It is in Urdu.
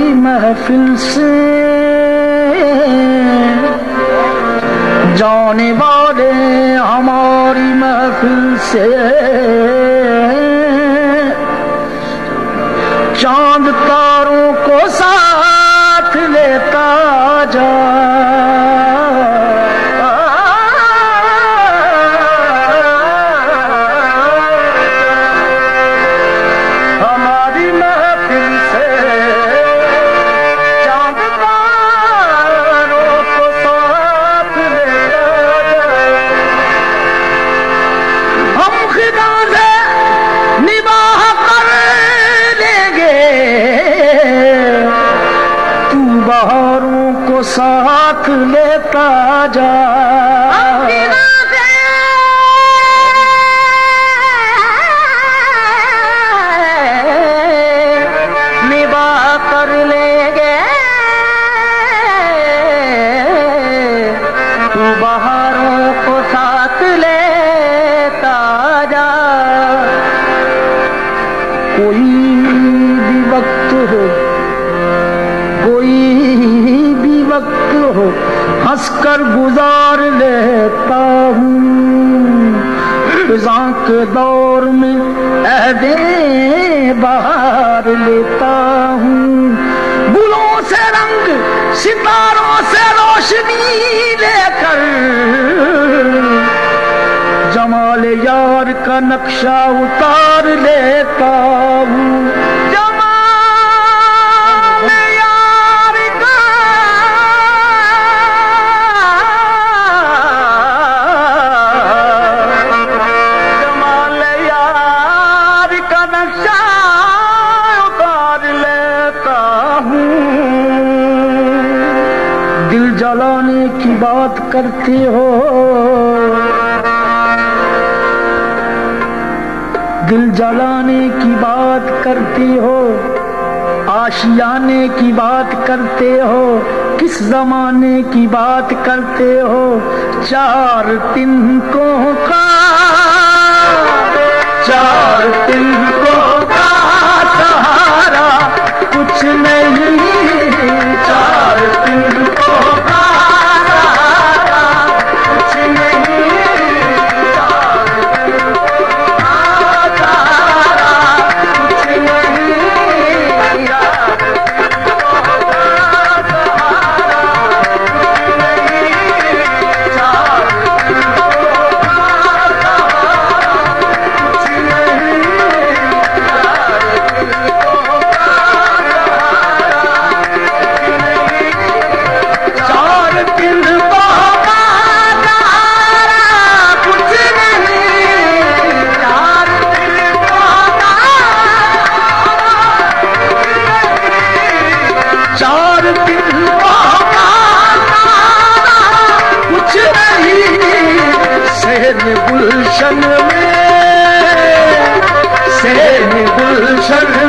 محفل سے جانے والے ہماری محفل سے چاند تاروں کو ساتھ لیتا جا ساتھ لیتا جا۔ نباہ کر لیں گے۔ تو بہاروں وقت ہو ہنس کر گزار لیتا ہوں۔ خزاں کے دور میں عہدیں باہر لیتا ہوں۔ گلوں سے رنگ، ستاروں سے روشنی لے کر۔ جمال یار کا نقشہ اتار لیتا جلانے کی بات کرتے ہو۔ دل جلانے کی بات کرتے ہو، آشیانے کی بات کرتے ہو، کس زمانے کی بات کرتے ہو؟ چار تنکوں کا۔ چار تنکوں Shut